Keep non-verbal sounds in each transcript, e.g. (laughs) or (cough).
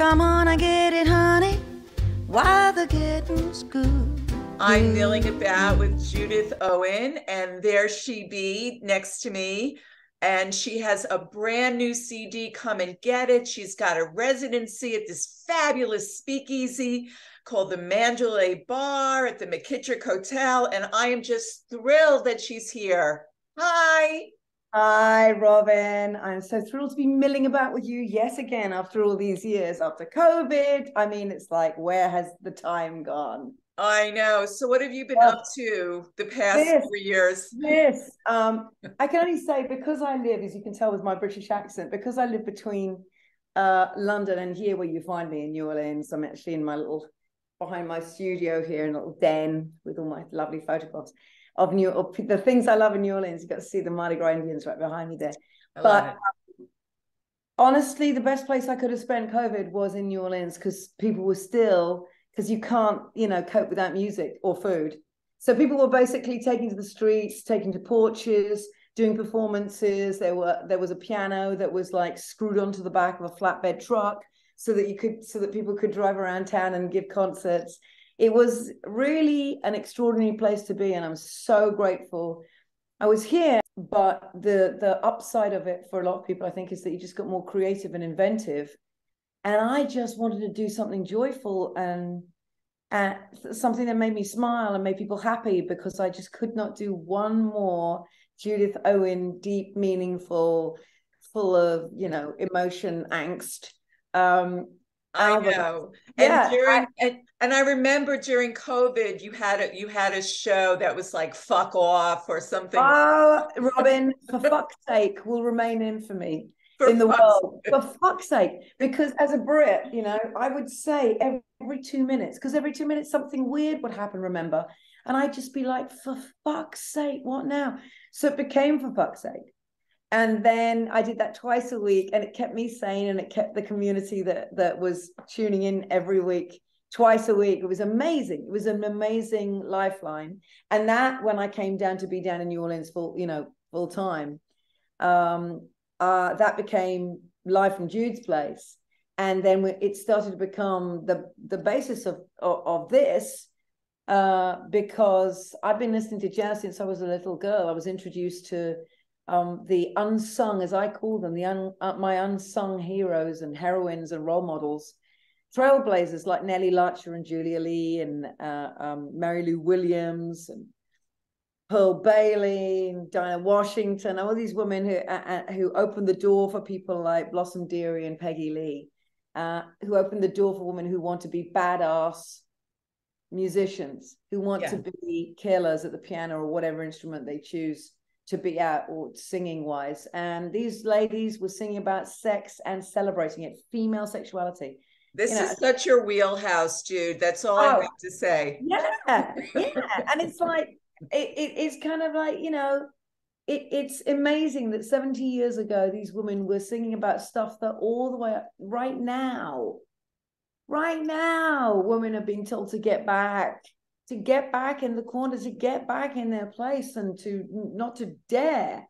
Come on and get it, honey, while the getting's good. I'm milling about with Judith Owen, and there she be next to me. And she has a brand new CD. Come and get it. She's got a residency at this fabulous speakeasy called the Manderley Bar at the McKittrick Hotel. And I am just thrilled that she's here. Hi. Hi, Robin. I'm so thrilled to be milling about with you yet again after all these years, after COVID. I mean, it's like, where has the time gone? I know. So, what have you been up to the past this, three years? Yes. um, (laughs) I can only say because I live, as you can tell with my British accent, because I live between uh, London and here, where you find me in New Orleans. I'm actually in my little behind my studio here, in a little den with all my lovely photographs of New of the things I love in New Orleans. You got to see the Mardi Gras Indians right behind me there. I but it. honestly, the best place I could have spent COVID was in New Orleans because people were still because you can't, you know, cope without music or food. So people were basically taking to the streets, taking to porches, doing performances. There were there was a piano that was like screwed onto the back of a flatbed truck so that you could so that people could drive around town and give concerts. It was really an extraordinary place to be, and I'm so grateful. I was here, but the the upside of it for a lot of people, I think, is that you just got more creative and inventive and I just wanted to do something joyful and and something that made me smile and made people happy because I just could not do one more Judith Owen deep, meaningful, full of you know emotion, angst. Um, I album. know. Yeah, and during I- and, and I remember during COVID, you had a you had a show that was like "fuck off" or something. Oh, Robin, (laughs) for fuck's sake, will remain infamy. for in the world sake. for fuck's sake because as a brit you know i would say every, every two minutes because every two minutes something weird would happen remember and i'd just be like for fuck's sake what now so it became for fuck's sake and then i did that twice a week and it kept me sane and it kept the community that that was tuning in every week twice a week it was amazing it was an amazing lifeline and that when i came down to be down in new orleans full you know full time um uh, that became live from Jude's place, and then it started to become the the basis of of, of this. Uh, because I've been listening to jazz since I was a little girl. I was introduced to um, the unsung, as I call them, the un, uh, my unsung heroes and heroines and role models, trailblazers like Nellie Lutcher and Julia Lee and uh, um, Mary Lou Williams and Pearl Bailey and Dinah Washington, all these women who uh, uh, who opened the door for people like Blossom Dearie and Peggy Lee, uh, who opened the door for women who want to be badass musicians, who want Yeah. to be killers at the piano or whatever instrument they choose to be at or singing wise. And these ladies were singing about sex and celebrating it, female sexuality. This you know, is such your wheelhouse, Jude. That's all I Oh. have to say. yeah yeah and it's like it, it it's kind of like you know it, it's amazing that 70 years ago these women were singing about stuff that all the way up right now right now women are being told to get back to get back in the corner to get back in their place and to not to dare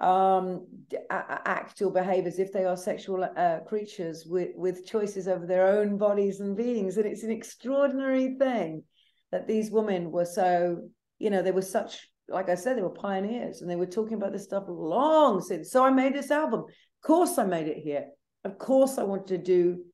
um act or behave as if they are sexual uh, creatures with with choices over their own bodies and beings. And it's an extraordinary thing that these women were so you know they were such like i said they were pioneers and they were talking about this stuff long since. So i made this album. Of course i made it here. Of course i wanted to do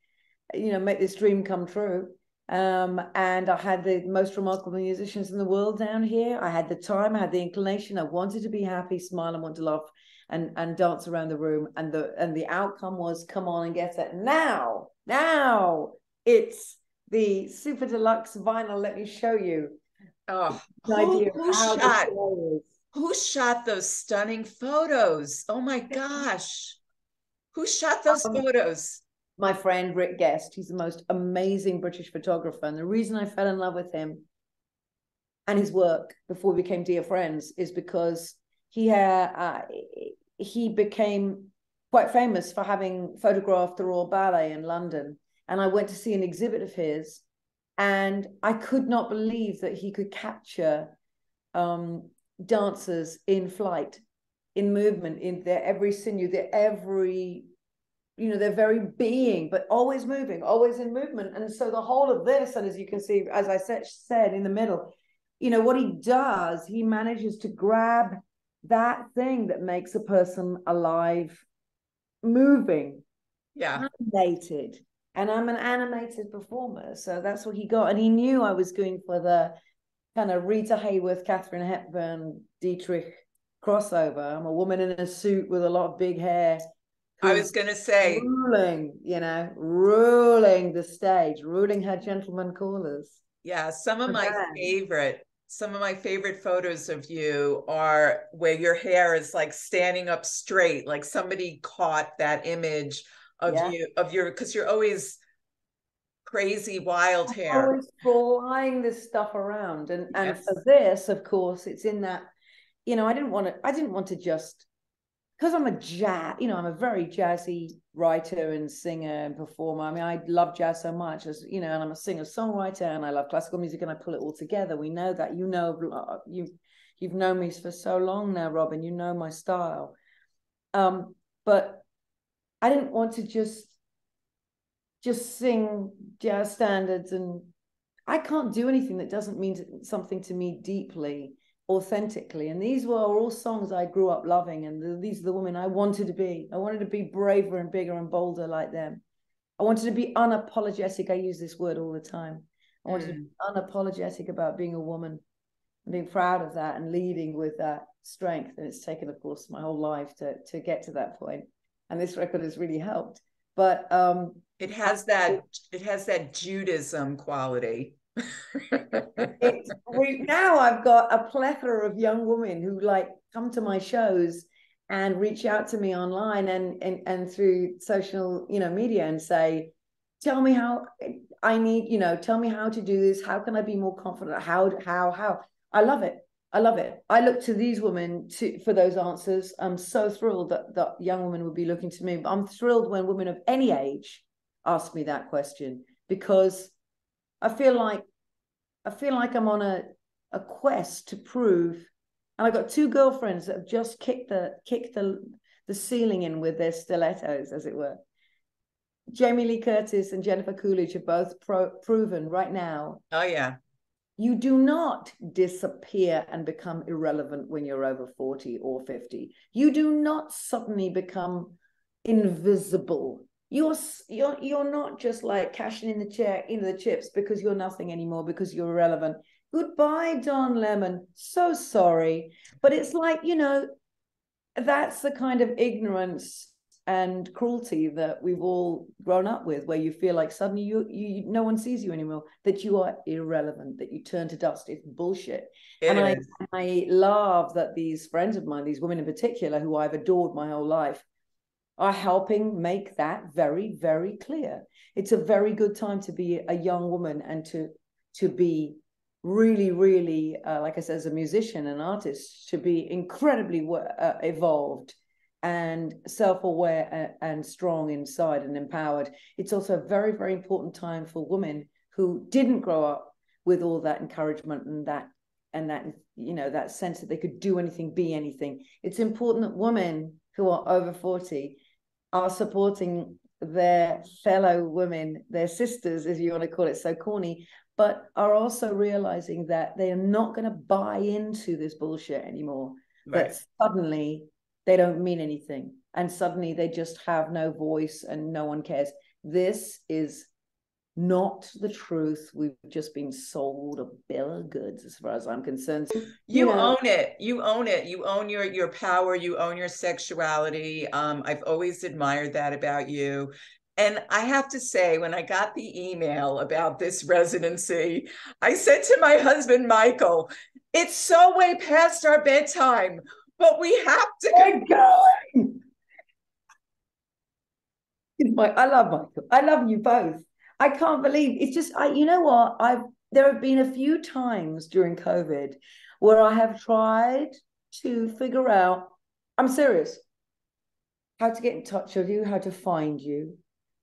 you know make this dream come true um and i had the most remarkable musicians in the world down here i had the time i had the inclination i wanted to be happy smile and want to laugh and and dance around the room and the and the outcome was come on and get it now now it's the super deluxe vinyl let me show you Oh, who, idea who shot who shot those stunning photos? Oh my (laughs) gosh. Who shot those Um, photos? My friend Rick Guest. He's the most amazing British photographer. And the reason I fell in love with him and his work before we became dear friends is because he uh, he became quite famous for having photographed the Royal Ballet in London. And I went to see an exhibit of his, and I could not believe that he could capture um, dancers in flight, in movement, in their every sinew, their every you know, their very being, but always moving, always in movement. And so the whole of this, and as you can see, as I said, said in the middle, you know, what he does, he manages to grab that thing that makes a person alive, moving, yeah, animated. And I'm an animated performer. So that's what he got. And he knew I was going for the kind of Rita Hayworth, Katharine Hepburn, Dietrich crossover. I'm a woman in a suit with a lot of big hair. I was going to say, ruling, you know, ruling the stage, ruling her gentleman callers. Yeah, some of my favorite, some of my favorite photos of you are where your hair is like standing up straight, like somebody caught that image of yeah. you, of your, because you're always crazy wild I'm hair. Always flying this stuff around, and and yes. for this, of course, it's in that you know, I didn't want to, I didn't want to just, because I'm a jazz, you know, I'm a very jazzy writer and singer and performer. I mean, I love jazz so much as, you know, and I'm a singer songwriter and I love classical music and I pull it all together. We know that, you know, you, you've known me for so long now, Robin, you know my style. Um, but I didn't want to just, just sing jazz standards and I can't do anything that doesn't mean something to me deeply authentically. And these were all songs I grew up loving. And the, these are the women I wanted to be. I wanted to be braver and bigger and bolder like them. I wanted to be unapologetic. I use this word all the time. I wanted mm. to be unapologetic about being a woman and being proud of that and leading with that strength. And it's taken, of course, my whole life to to get to that point. And this record has really helped. But um it has that it has that Judaism quality we, now I've got a plethora of young women who like come to my shows and reach out to me online and and and through social you know media and say tell me how i need you know tell me how to do this. How can i be more confident? How how how? I love it. I love it. I look to these women to for those answers. I'm so thrilled that that young women would be looking to me. I'm thrilled when women of any age ask me that question because I feel like I feel like I'm on a a quest to prove. And I've got two girlfriends that have just kicked the kicked the the ceiling in with their stilettos, as it were. Jamie Lee Curtis and Jennifer Coolidge have both pro- proven right now. Oh yeah. You do not disappear and become irrelevant when you're over 40 or 50. You do not suddenly become invisible you're you're you're not just like cashing in the check into the chips because you're nothing anymore because you're irrelevant. Goodbye don lemon. So sorry. But it's like you know that's the kind of ignorance and cruelty that we've all grown up with where you feel like suddenly you you no one sees you anymore that you are irrelevant that you turn to dust. It's bullshit. It and i i love that these friends of mine these women in particular who i've adored my whole life are helping make that very very clear. It's a very good time to be a young woman and to to be really really uh, like i said as a musician and artist to be incredibly uh, evolved and self-aware and, and strong inside and empowered. It's also a very very important time for women who didn't grow up with all that encouragement and that and that you know that sense that they could do anything be anything. It's important that women who are over 40 are supporting their fellow women, their sisters, as you want to call it, so corny, but are also realizing that they are not going to buy into this bullshit anymore. Right. That suddenly they don't mean anything. And suddenly they just have no voice and no one cares. This is not the truth. We've just been sold a bill of goods, as far as I'm concerned. You, own it. You own it. You own your your power. You own your sexuality. Um, I've always admired that about you. And I have to say, when I got the email about this residency, I said to my husband, Michael, it's so way past our bedtime, but we have to get going. I love Michael. I love you both. I can't believe it's just I you know what I've there have been a few times during COVID where I have tried to figure out I'm serious how to get in touch with you, how to find you.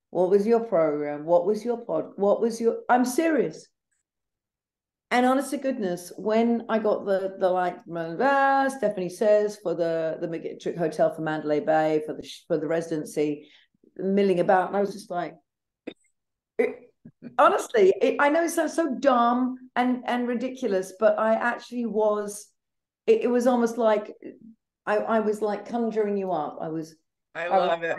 What was your program? What was your pod? What was your I'm serious. And honest to goodness, when I got the the like ah, Stephanie says for the the McKittrick Hotel for Manderley Bay for the for the residency, milling about, and I was just like, it, honestly, it, I know it sounds so dumb and and ridiculous, but I actually was. It, it was almost like I, I was like conjuring you up. I was. I love I, it.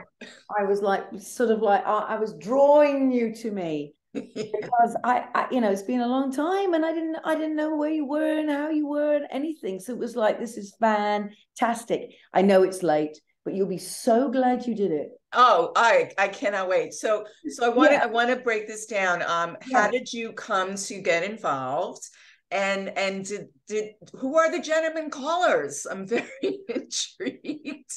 I was like, sort of like, I, I was drawing you to me (laughs) because I, I, you know, it's been a long time, and I didn't, I didn't know where you were and how you were and anything. So it was like, this is fantastic. I know it's late, but you'll be so glad you did it. Oh, I I cannot wait. So so I want to Yeah. I want to break this down. Um, Yeah. how did you come to get involved? And and did did who are the gentlemen callers? I'm (laughs) very intrigued.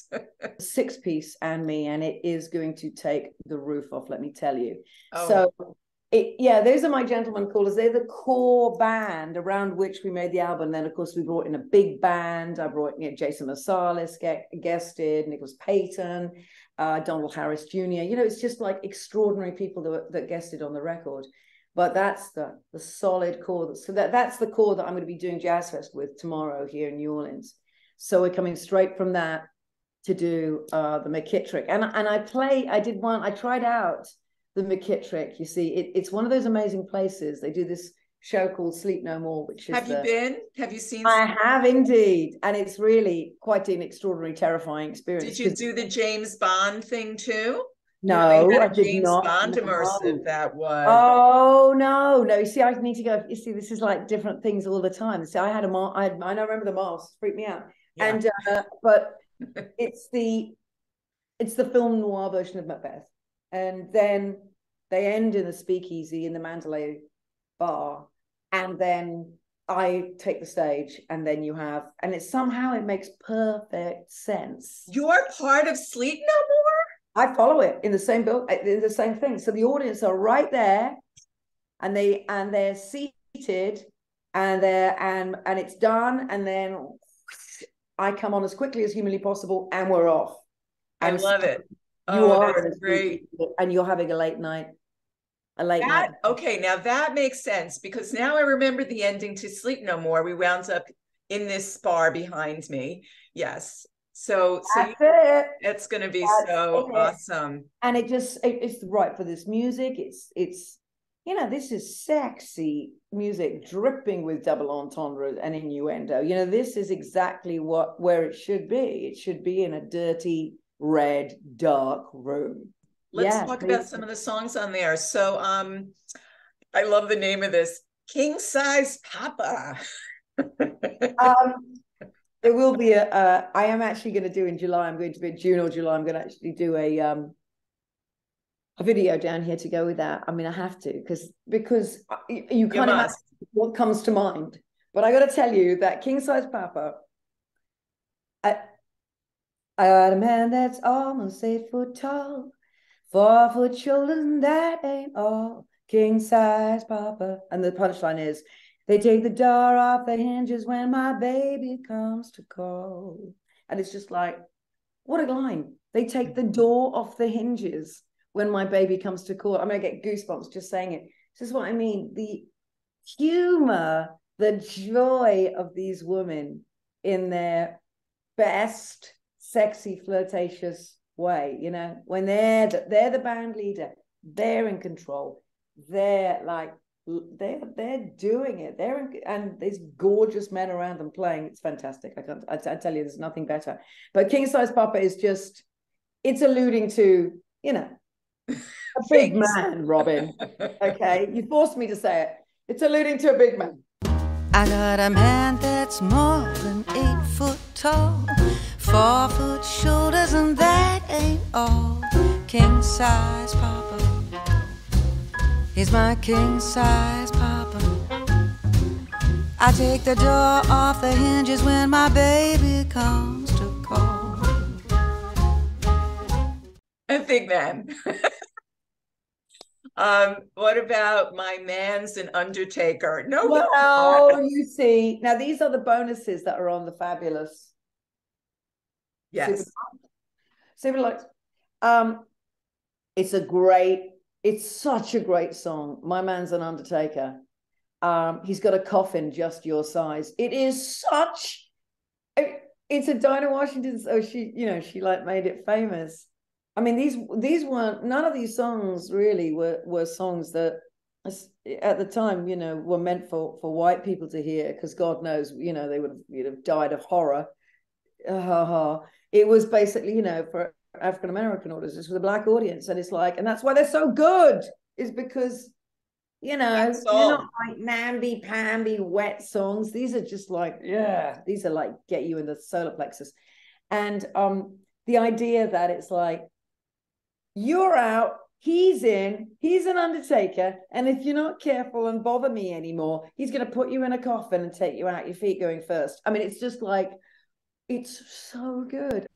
Six piece and me, and it is going to take the roof off. Let me tell you. Oh, So, it, yeah, those are my gentlemen callers. They're the core band around which we made the album. Then, of course, we brought in a big band. I brought you know, Jason Marsalis get, guested, Nicholas Payton, uh, Donald Harrison Jr. You know, it's just like extraordinary people that, that guested on the record. But that's the the solid core. So that that's the core that I'm going to be doing Jazz Fest with tomorrow here in New Orleans. So we're coming straight from that to do uh, the McKittrick, and and I play. I did one. I tried out the McKittrick. You see, it, it's one of those amazing places. They do this show called Sleep No More, which is have you the- been? Have you seen? I have indeed, and it's really quite an extraordinary, terrifying experience. Did you do the James Bond thing too? No, I did James not. Bond no. immersive that was. Oh no, no! You see, I need to go. You see, this is like different things all the time. So I had a ma- I, had, I remember the mask, freaked me out. Yeah. And uh, but (laughs) it's the it's the film noir version of Macbeth, and then they end in the speakeasy in the Manderley bar, and then I take the stage, and then you have, and it somehow it makes perfect sense. You're part of Sleep No More. I follow it in the same build, uh, in the same thing. So the audience are right there, and they and they're seated, and they're and and it's done, and then I come on as quickly as humanly possible, and we're off. I And love it. You Oh, are great. and you're having a late night, a late That night. okay, now that makes sense because now I remember the ending to Sleep No More. We wound up in this bar behind me. Yes. So so That's it. it's going to be That's so it. awesome. and it just it, it's right for this music it's it's you know this is sexy music dripping with double entendre and innuendo you know this is exactly what where it should be it should be in a dirty red dark room Let's Yeah, talk please. about some of the songs on there. So um I love the name of this King Size Papa. (laughs) um there will be a uh, i am actually going to do in july i'm going to be june or july i'm going to actually do a um a video down here to go with that i mean i have to because because you, You can't what comes to mind. But I got to tell you that king size papa, I, I got a man that's almost eight foot tall, four foot and that ain't all. King size papa. And the punchline is, they take the door off the hinges when my baby comes to call. And it's just like, what a line. They take the door off the hinges when my baby comes to call. I mean, I get goosebumps just saying it. This is what I mean. The humor, the joy of these women in their best, sexy, flirtatious way. You know, when they're the, they're the band leader, they're in control. They're like they're they're doing it. They're in, and there's gorgeous men around them playing. It's fantastic. I can't. I, I tell you, there's nothing better. But King Size Papa is just. It's alluding to you know a big man, Robin. (laughs) Okay, you forced me to say it. It's alluding to a big man. I got a man that's more than eight foot tall, four foot shoulders, and that ain't all. King size papa. He's my king size papa. I take the door off the hinges when my baby comes to call. A big man. um, what about my man's an undertaker? No, Well, no. you see, now these are the bonuses that are on the fabulous yes. Lux. Um, it's a great, it's such a great song. My man's an undertaker. Um, he's got a coffin just your size. It is such. it- It's a Dinah Washington. So she, you know, she like made it famous. I mean, these these weren't none of these songs really were were songs that at the time, you know, were meant for for white people to hear because God knows, you know, they would have you'd have died of horror. Uh, it was basically, you know, for African American audiences, for the black audience, and it's like, and that's why they're so good, is because you know, they're not like namby pamby wet songs. These are just like, yeah, these are like get you in the solar plexus. And um the idea that it's like you're out, he's in, he's an undertaker, and if you're not careful and bother me anymore, he's gonna put you in a coffin and take you out your feet going first. I mean, it's just like it's so good.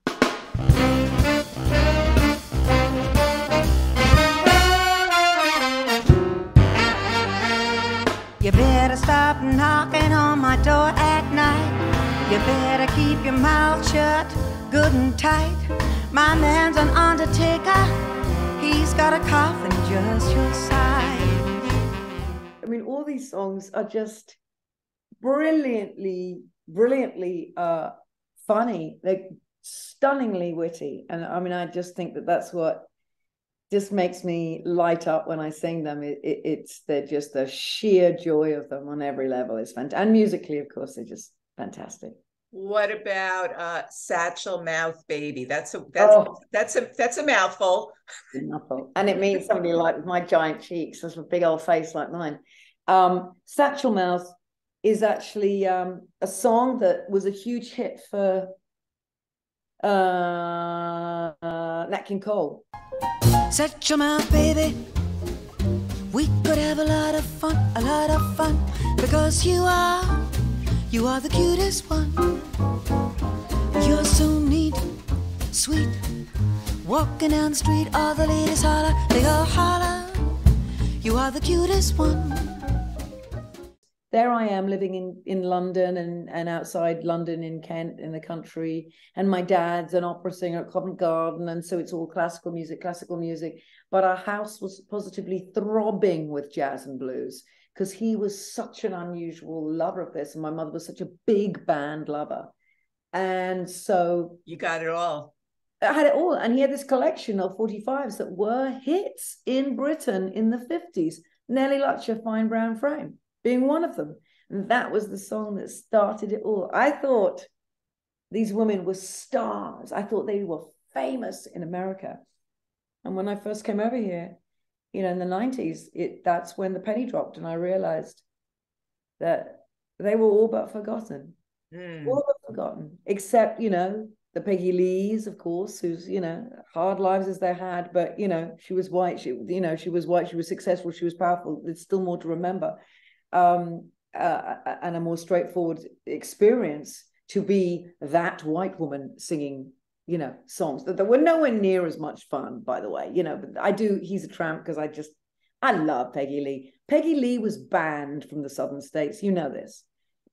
You better stop knocking on my door at night. You better keep your mouth shut, good and tight. My man's an undertaker. He's got a coffin just your size. I mean, all these songs are just brilliantly, brilliantly uh, funny. They're stunningly witty, and I mean, I just think that that's what just makes me light up when I sing them. It, it, it's they're just the sheer joy of them on every level is fantastic, and musically, of course, they're just fantastic. What about uh, Satchel Mouth Baby? That's a that's oh. that's a that's a mouthful. mouthful, and it means somebody like with my giant cheeks, has a big old face like mine. Um, Satchel Mouth is actually um, a song that was a huge hit for uh, uh, Nat King Cole. Satchel Mouth, baby. We could have a lot of fun, a lot of fun, because you are, you are the cutest one. You're so neat, sweet. Walking down the street, all the ladies holler, they go holler. You are the cutest one there I am living in, in London and, and outside London in Kent in the country. And my dad's an opera singer at Covent Garden. And so it's all classical music, classical music. But our house was positively throbbing with jazz and blues because he was such an unusual lover of this. And my mother was such a big band lover. And so you got it all. I had it all. And he had this collection of 45s that were hits in Britain in the 50s. Nellie Lutcher, Fine Brown Frame being one of them. And that was the song that started it all. I thought these women were stars. I thought they were famous in America. And when I first came over here, you know, in the 90s, it that's when the penny dropped and I realized that they were all but forgotten. Mm. All but forgotten, except, you know, the Peggy Lees, of course, who's, you know, hard lives as they had, but you know, she was white, she, you know, she was white, she was successful, she was powerful. There's still more to remember um, uh, and a more straightforward experience to be that white woman singing you know songs that, that were nowhere near as much fun by the way you know but i do he's a tramp because i just i love peggy lee peggy lee was banned from the southern states you know this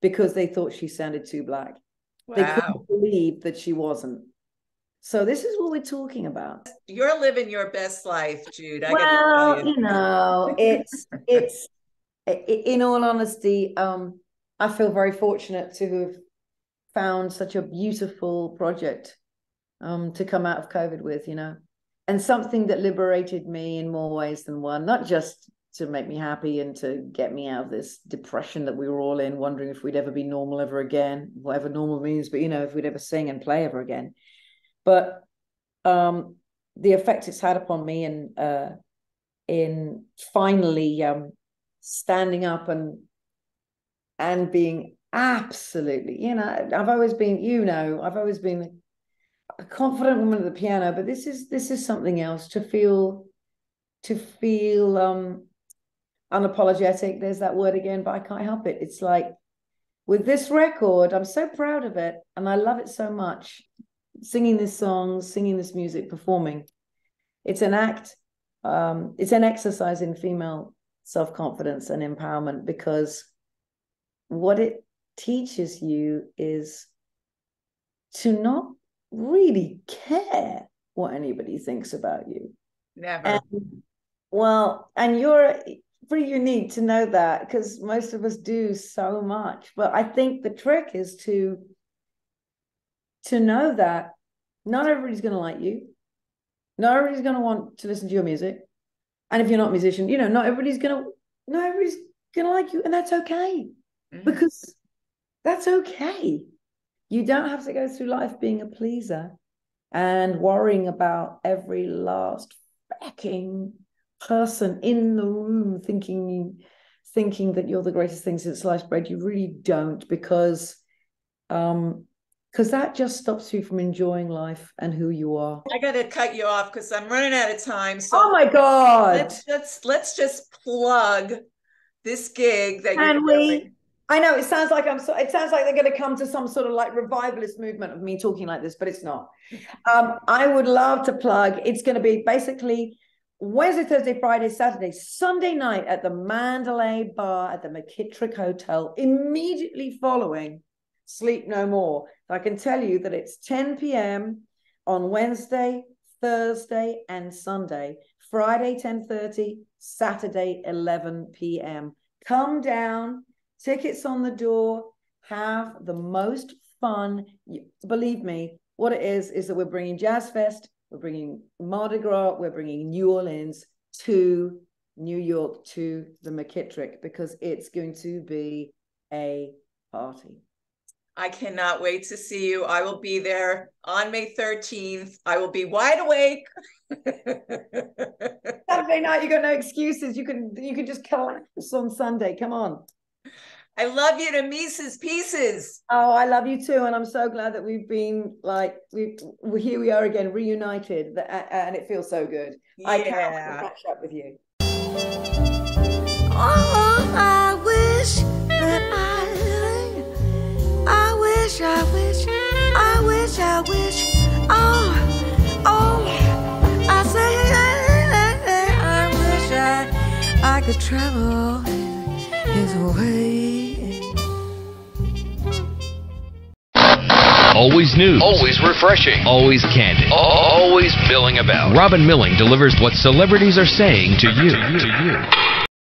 because they thought she sounded too black wow. they couldn't believe that she wasn't so this is what we're talking about you're living your best life jude I well you. you know it's it's in all honesty, um, I feel very fortunate to have found such a beautiful project um, to come out of COVID with, you know, and something that liberated me in more ways than one, not just to make me happy and to get me out of this depression that we were all in, wondering if we'd ever be normal ever again, whatever normal means, but you know, if we'd ever sing and play ever again. But um, the effect it's had upon me and uh, in finally um, standing up and and being absolutely you know i've always been you know i've always been a confident woman at the piano but this is this is something else to feel to feel um unapologetic. There's that word again but i can't help it. It's like with this record i'm so proud of it and i love it so much singing this song singing this music performing. It's an act um it's an exercise in female self confidence and empowerment because what it teaches you is to not really care what anybody thinks about you. Never. And, well, and you're pretty unique to know that because most of us do so much. But I think the trick is to to know that not everybody's going to like you. Not everybody's going to want to listen to your music. And if you're not a musician, you know, not everybody's going to, not everybody's going to like you. And that's okay mm-hmm. because that's okay. You don't have to go through life being a pleaser and worrying about every last fucking person in the room thinking thinking that you're the greatest thing since sliced bread. You really don't because um because that just stops you from enjoying life and who you are. I got to cut you off because I'm running out of time. So oh my god! Let's let's let's just plug this gig that Can you're we? Doing. I know it sounds like I'm so. It sounds like they're going to come to some sort of like revivalist movement of me talking like this, but it's not. (laughs) Um, I would love to plug. It's going to be basically Wednesday, Thursday, Friday, Saturday, Sunday night at the Manderley Bar at the McKittrick Hotel. Immediately following Sleep No More. I can tell you that it's 10 p.m. on Wednesday, Thursday, and Sunday. Friday 10:30, Saturday 11 p.m. Come down tickets on the door, have the most fun. Believe me, what it is is that we're bringing Jazz Fest, we're bringing Mardi Gras, we're bringing New Orleans to New York to the McKittrick because it's going to be a party. I cannot wait to see you. I will be there on May 13th. I will be wide awake. (laughs) Saturday night, you got no excuses. You can you can just collapse on Sunday. Come on. I love you to Mises pieces. Oh, I love you too, and I'm so glad that we've been like we here we are again reunited, and it feels so good. Yeah. I can't catch up with you. Oh, wish, I wish, I wish, I wish. Oh, oh, I say, I, I wish I, I could travel his way. Always news. Always refreshing. Always candid. Always milling about. Robin Milling delivers what celebrities are saying to you. To you.